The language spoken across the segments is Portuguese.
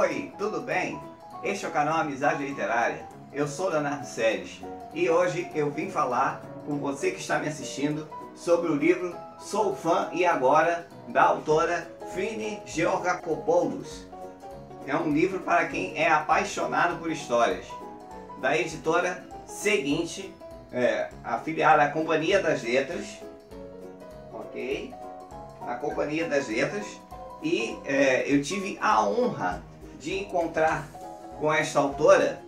Oi, tudo bem? Este é o canal Amizade Literária. Eu sou Leonardo Seles e hoje eu vim falar com você que está me assistindo sobre o livro Sou Fã e Agora, da autora Frini Georgakopoulos. É um livro para quem é apaixonado por histórias, da editora seguinte, é, afiliada à Companhia das Letras, ok? A Companhia das Letras, e é, eu tive a honra de encontrar com esta autora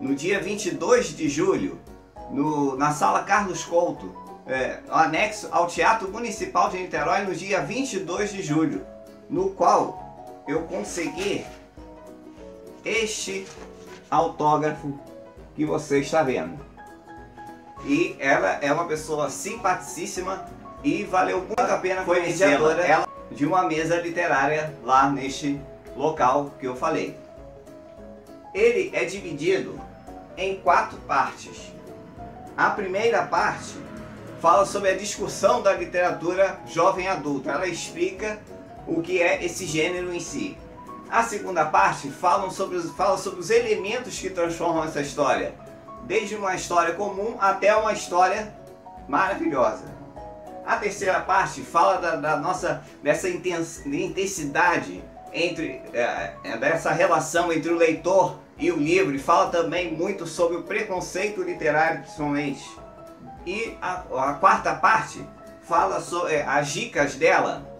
no dia 22 de julho, no, na Sala Carlos Couto, é, anexo ao Teatro Municipal de Niterói, no dia 22 de julho, no qual eu consegui este autógrafo que você está vendo. E ela é uma pessoa simpaticíssima e valeu muito a pena conhecê-la ela de uma mesa literária lá neste local que eu falei. Ele é dividido em quatro partes. A primeira parte fala sobre a discussão da literatura jovem adulta. Ela explica o que é esse gênero em si. A segunda parte fala sobre, os, fala sobre os elementos que transformam essa história, desde uma história comum até uma história maravilhosa. A terceira parte fala da, da nossa dessa intensidade entre é, é, dessa relação entre o leitor e o livro e fala também muito sobre o preconceito literário principalmente. E a, a quarta parte fala sobre é, as dicas dela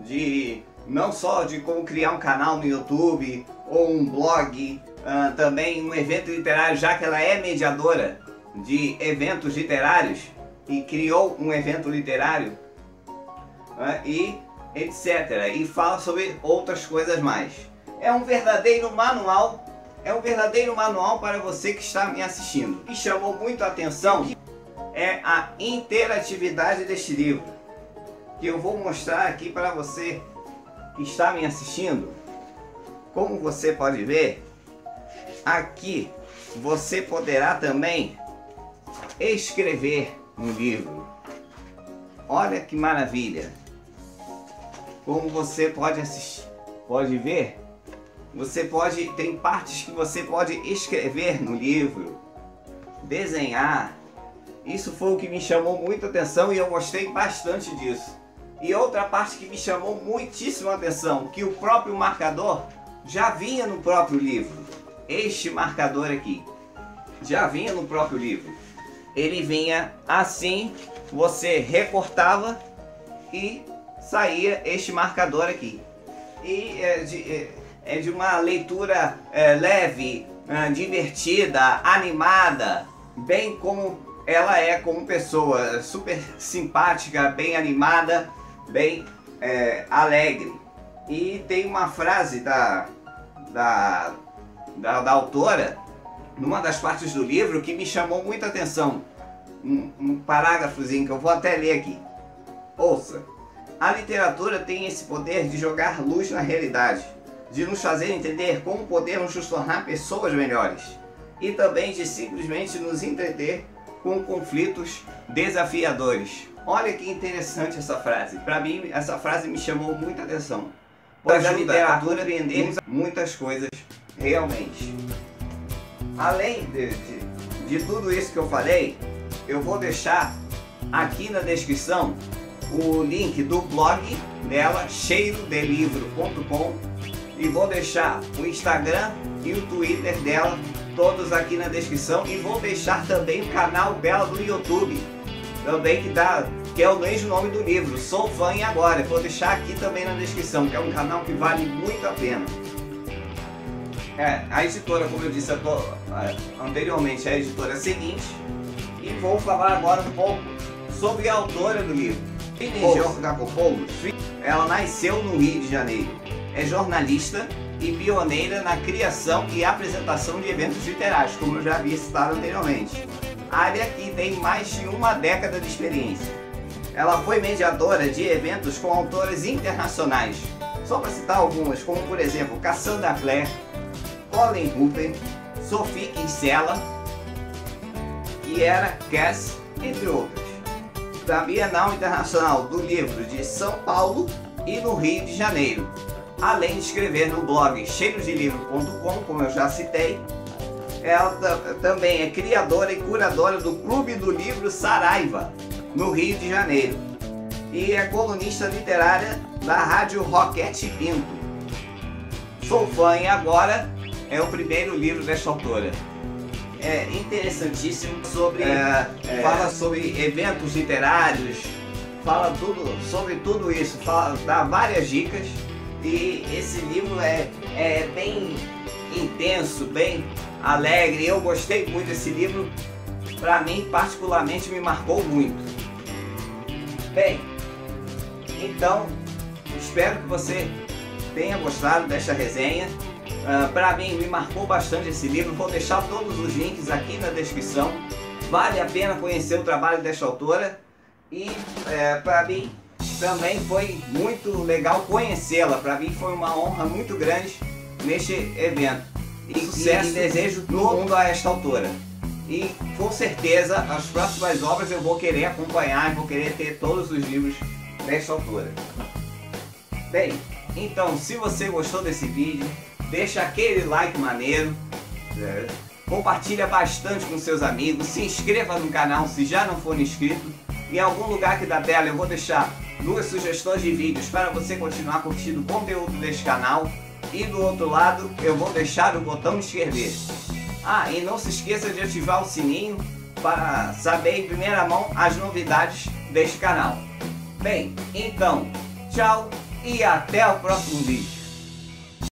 de não só de como criar um canal no YouTube ou um blog, uh, também um evento literário, já que ela é mediadora de eventos literários e criou um evento literário uh, e etc. E fala sobre outras coisas mais. É um verdadeiro manual, é um verdadeiro manual para você que está me assistindo. E chamou muito a atenção é a interatividade deste livro, que eu vou mostrar aqui para você que está me assistindo, como você pode ver, aqui você poderá também escrever um livro. Olha que maravilha! Como você pode assistir, pode ver, você pode tem partes que você pode escrever no livro, desenhar. Isso foi o que me chamou muita atenção e eu gostei bastante disso. E outra parte que me chamou muitíssima atenção, que o próprio marcador já vinha no próprio livro. Este marcador aqui já vinha no próprio livro. Ele vinha assim, você recortava e saía este marcador aqui. E é de, é, é de uma leitura é, leve, é, divertida, animada, bem como ela é como pessoa, super simpática, bem animada bem é, alegre. E tem uma frase da, da, da, da, autora, numa das partes do livro, que me chamou muita atenção. Um, um parágrafozinho que eu vou até ler aqui. Ouça. A literatura tem esse poder de jogar luz na realidade, de nos fazer entender como podemos nos tornar pessoas melhores e também de simplesmente nos entreter com conflitos desafiadores. Olha que interessante essa frase. Para mim, essa frase me chamou muita atenção. Pois a literatura vender muitas coisas realmente. Além de, de, de tudo isso que eu falei, eu vou deixar aqui na descrição o link do blog dela, cheirodelivro.com e vou deixar o Instagram e o Twitter dela todos aqui na descrição e vou deixar também o canal dela do YouTube também que dá, que é o mesmo nome do livro, Sou Fã e Agora. vou deixar aqui também na descrição, que é um canal que vale muito a pena. É, a editora, como eu disse anteriormente, é a editora seguinte. E vou falar agora um pouco sobre a autora do livro. Inês Gacopoulos, ela nasceu no Rio de Janeiro. É jornalista e pioneira na criação e apresentação de eventos literários, como eu já havia citado anteriormente área que tem mais de uma década de experiência. Ela foi mediadora de eventos com autores internacionais, só para citar algumas, como por exemplo Cassandra Clare, Colin Hooper, Sophie Kinsella, Kiera Cass, entre outros. Da Bienal Internacional do Livro de São Paulo e no Rio de Janeiro. além de escrever no blog cheirosdelivro.com, como eu já citei. Ela também é criadora e curadora do Clube do Livro Saraiva, no Rio de Janeiro. E é colunista literária da Rádio Roquete Pinto. Sou fã e agora é o primeiro livro desta autora. É interessantíssimo sobre é, é, fala sobre eventos literários, fala tudo sobre tudo isso, fala, dá várias dicas e esse livro é, é bem intenso, bem alegre. Eu gostei muito desse livro, para mim particularmente me marcou muito. Bem, então espero que você tenha gostado desta resenha. Uh, para mim me marcou bastante esse livro, vou deixar todos os links aqui na descrição. Vale a pena conhecer o trabalho desta autora e é, para mim também foi muito legal conhecê-la. Para mim foi uma honra muito grande neste evento. E sucesso e desejo mundo a esta autora. E com certeza as próximas obras eu vou querer acompanhar, vou querer ter todos os livros desta autora. Bem, então se você gostou desse vídeo, deixa aquele like maneiro, é, compartilha bastante com seus amigos, se inscreva no canal se já não for inscrito. Em algum lugar aqui da tela eu vou deixar duas sugestões de vídeos para você continuar curtindo o conteúdo deste canal. E do outro lado eu vou deixar o botão inscrever. Ah, e não se esqueça de ativar o sininho para saber em primeira mão as novidades deste canal. Bem, então, tchau e até o próximo vídeo.